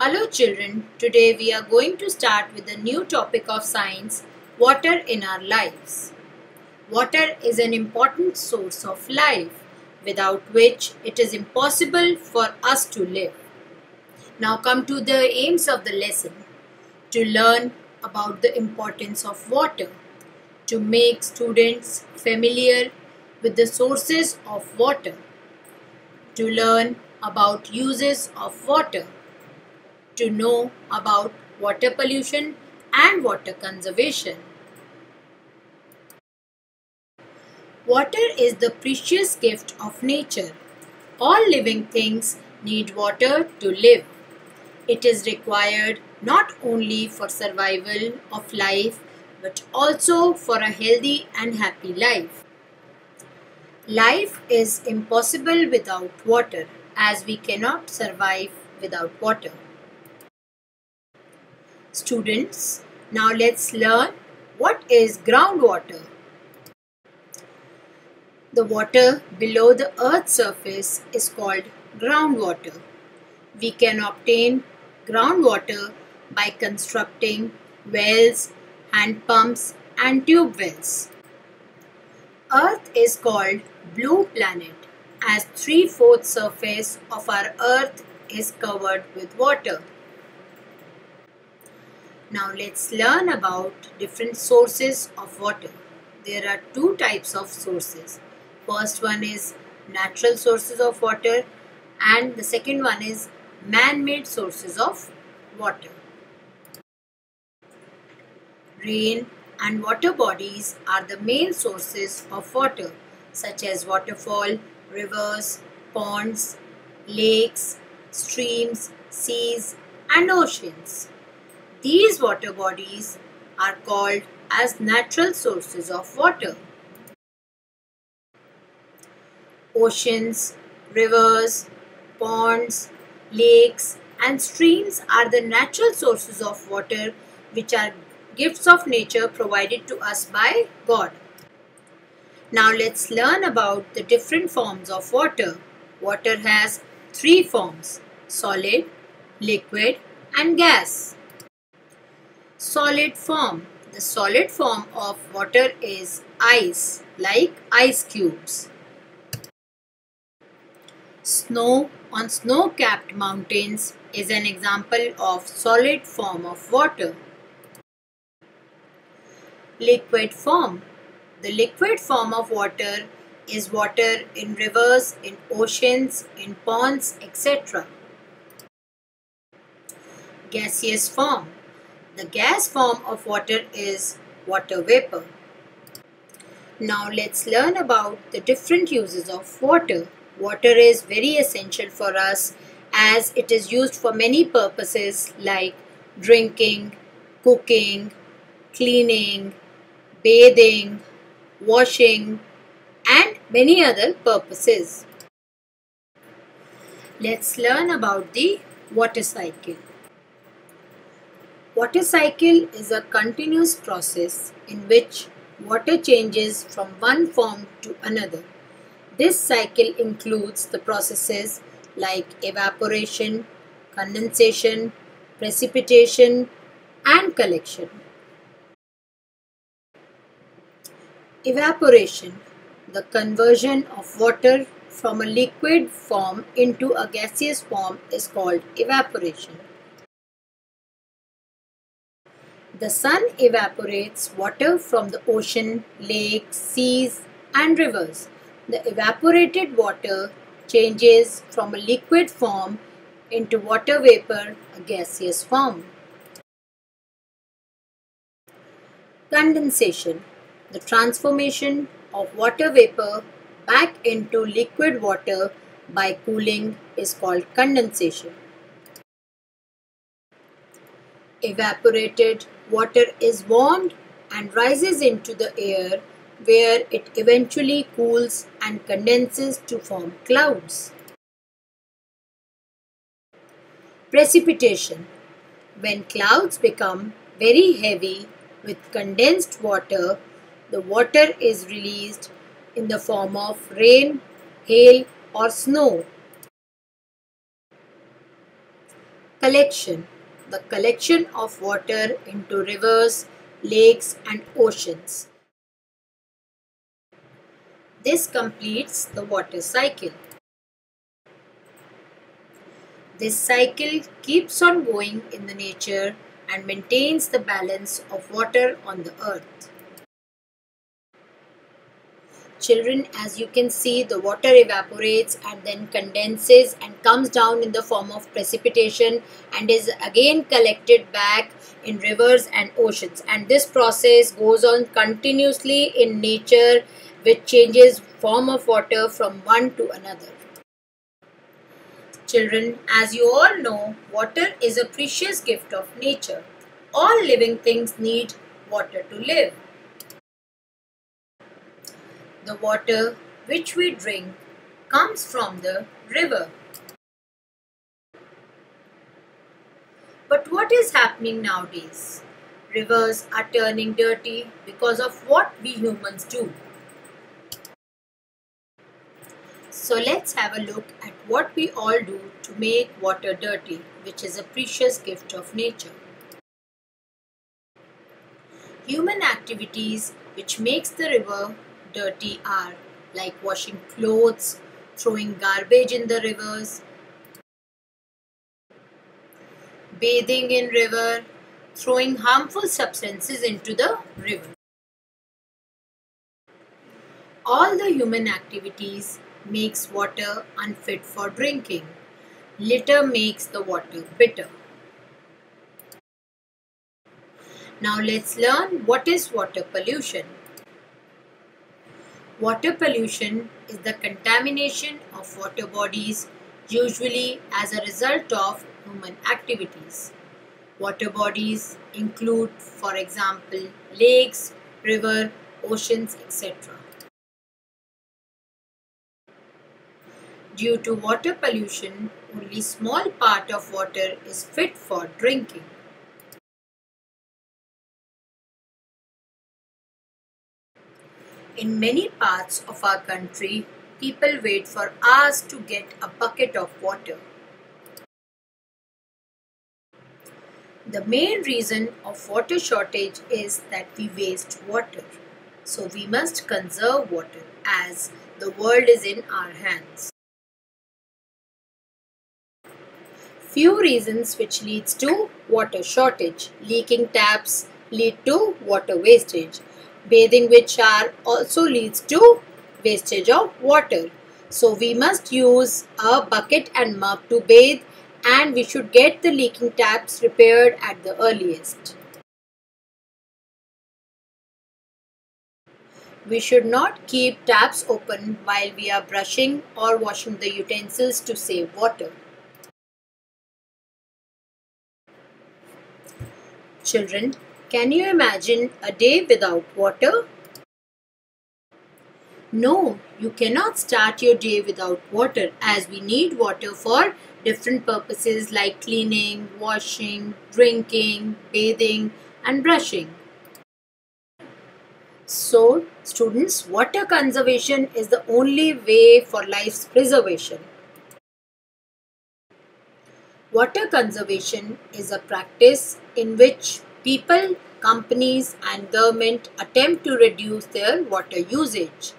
Hello children, today we are going to start with a new topic of science, water in our lives. Water is an important source of life, without which it is impossible for us to live. Now come to the aims of the lesson. To learn about the importance of water, to make students familiar with the sources of water, to learn about uses of water, to know about water pollution and water conservation. Water is the precious gift of nature. All living things need water to live. It is required not only for survival of life but also for a healthy and happy life. Life is impossible without water as we cannot survive without water. Students, now let's learn what is groundwater. The water below the earth's surface is called groundwater. We can obtain groundwater by constructing wells, hand pumps and tube wells. Earth is called blue planet as three-fourths surface of our earth is covered with water. Now let's learn about different sources of water. There are two types of sources. First one is natural sources of water and the second one is man-made sources of water. Rain and water bodies are the main sources of water such as waterfall, rivers, ponds, lakes, streams, seas and oceans. These water bodies are called as natural sources of water. Oceans, rivers, ponds, lakes and streams are the natural sources of water which are gifts of nature provided to us by God. Now let's learn about the different forms of water. Water has three forms, solid, liquid and gas. Solid form. The solid form of water is ice, like ice cubes. Snow on snow-capped mountains is an example of solid form of water. Liquid form. The liquid form of water is water in rivers, in oceans, in ponds, etc. Gaseous form. The gas form of water is water vapor. Now let's learn about the different uses of water. Water is very essential for us as it is used for many purposes like drinking, cooking, cleaning, bathing, washing and many other purposes. Let's learn about the water cycle. Water cycle is a continuous process in which water changes from one form to another. This cycle includes the processes like evaporation, condensation, precipitation and collection. Evaporation, the conversion of water from a liquid form into a gaseous form is called evaporation. The sun evaporates water from the ocean, lakes, seas and rivers. The evaporated water changes from a liquid form into water vapor, a gaseous form. Condensation the transformation of water vapor back into liquid water by cooling is called condensation. Evaporated water is warmed and rises into the air where it eventually cools and condenses to form clouds. Precipitation When clouds become very heavy with condensed water, the water is released in the form of rain, hail or snow. collection, the collection of water into rivers, lakes and oceans. This completes the water cycle. This cycle keeps on going in the nature and maintains the balance of water on the earth. Children, as you can see, the water evaporates and then condenses and comes down in the form of precipitation and is again collected back in rivers and oceans. And this process goes on continuously in nature which changes form of water from one to another. Children, as you all know, water is a precious gift of nature. All living things need water to live. The water which we drink comes from the river. But what is happening nowadays? Rivers are turning dirty because of what we humans do. So let's have a look at what we all do to make water dirty, which is a precious gift of nature. Human activities which makes the river dirty are like washing clothes, throwing garbage in the rivers, bathing in river, throwing harmful substances into the river. All the human activities makes water unfit for drinking. Litter makes the water bitter. Now let's learn what is water pollution. Water pollution is the contamination of water bodies usually as a result of human activities. Water bodies include, for example, lakes, river, oceans, etc. Due to water pollution, only small part of water is fit for drinking. In many parts of our country, people wait for hours to get a bucket of water. The main reason of water shortage is that we waste water. So we must conserve water as the world is in our hands. Few reasons which leads to water shortage. Leaking taps lead to water wastage bathing with shower also leads to wastage of water. So we must use a bucket and mug to bathe and we should get the leaking taps repaired at the earliest. We should not keep taps open while we are brushing or washing the utensils to save water. Children, can you imagine a day without water? No, you cannot start your day without water as we need water for different purposes like cleaning, washing, drinking, bathing and brushing. So, students, water conservation is the only way for life's preservation. Water conservation is a practice in which People, companies and government attempt to reduce their water usage.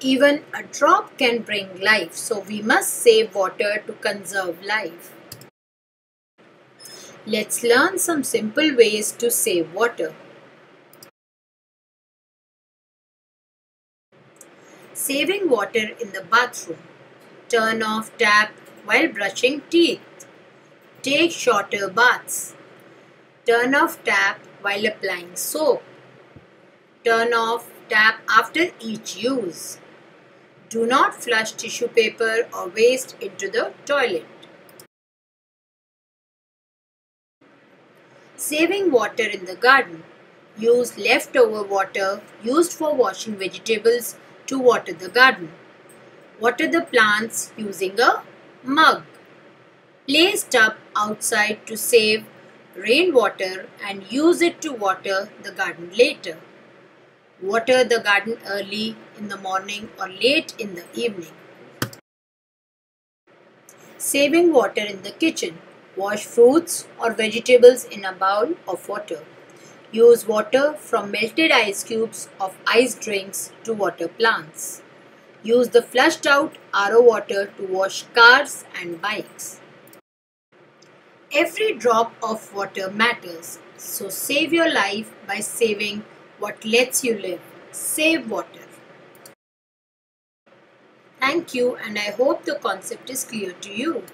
Even a drop can bring life, so we must save water to conserve life. Let's learn some simple ways to save water. Saving water in the bathroom. Turn off tap while brushing teeth. Take shorter baths. Turn off tap while applying soap. Turn off tap after each use. Do not flush tissue paper or waste into the toilet. Saving water in the garden. Use leftover water used for washing vegetables to water the garden. Water the plants using a mug. Place tub outside to save rainwater and use it to water the garden later. Water the garden early in the morning or late in the evening. Saving water in the kitchen. Wash fruits or vegetables in a bowl of water. Use water from melted ice cubes of ice drinks to water plants. Use the flushed out RO water to wash cars and bikes. Every drop of water matters, so save your life by saving what lets you live. Save water. Thank you and I hope the concept is clear to you.